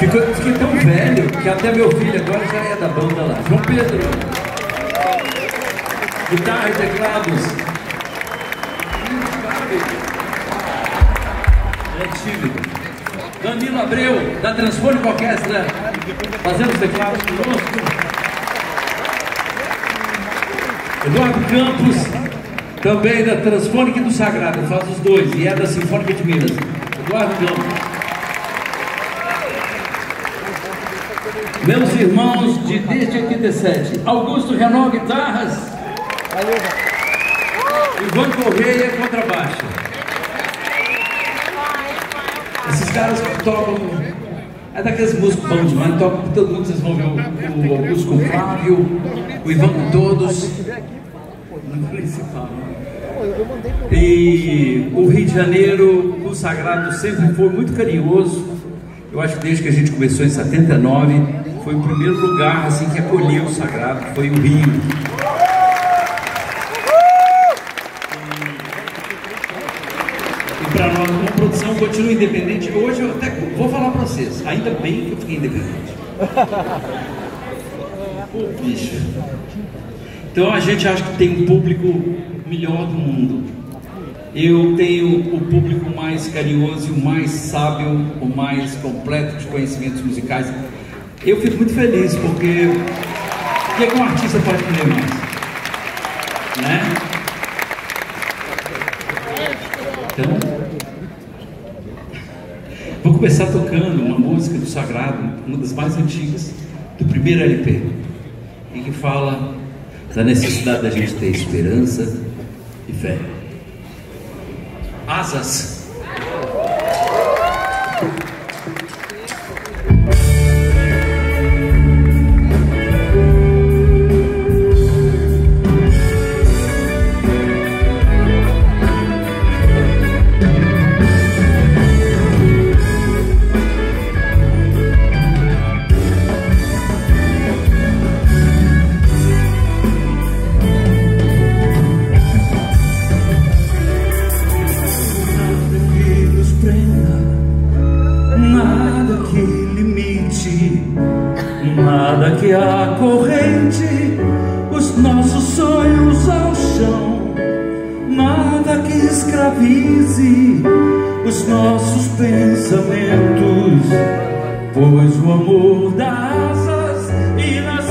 Ficou, fiquei tão velho que até meu filho agora já é da banda lá. João Pedro. Guitarra e teclados. É tímido. Danilo Abreu, da Transfônica Orquestra, fazendo os teclados conosco. Eduardo Campos, também da Transfônica e do Sagrado, faz os dois, e é da Sinfônica de Minas. Eduardo Campos. Meus irmãos de desde 87, Augusto Renault Guitarras, Ivan Correia Contrabaixo. Esses caras que tocam, é daqueles músicos bons demais, tocam com todo mundo, vocês vão ver o, o Augusto com o Flávio, o Ivan com todos, no principal. E o Rio de Janeiro, o Sagrado, sempre foi muito carinhoso. Eu acho que desde que a gente começou em 79, foi o primeiro lugar assim que acolheu o sagrado, foi o Rio. E para nós, uma produção continua independente. Hoje eu até vou falar para vocês, ainda bem que eu fiquei independente. Pô, bicho. Então a gente acha que tem um público melhor do mundo. Eu tenho o público mais carinhoso o mais sábio, o mais completo de conhecimentos musicais eu fico muito feliz porque o que, é um artista pode querer mais? Né? Então, vou começar tocando uma música do Sagrado, uma das mais antigas, do primeiro LP, e que fala da necessidade da gente ter esperança e fé. Asas. A corrente os nossos sonhos ao chão, nada que escravize os nossos pensamentos, pois o amor dá asas e na